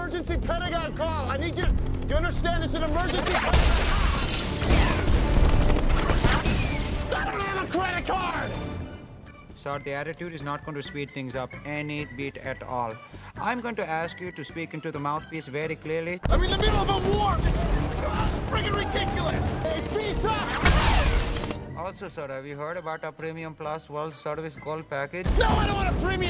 emergency Pentagon call. I need you to. Do you understand this is an emergency? I don't have a credit card. Sir, the attitude is not going to speed things up any bit at all. I'm going to ask you to speak into the mouthpiece very clearly. I'm in the middle of a war. It's friggin' ridiculous. Hey, Visa. Also, sir, have you heard about our Premium Plus World Service Gold package? No, I don't want a premium.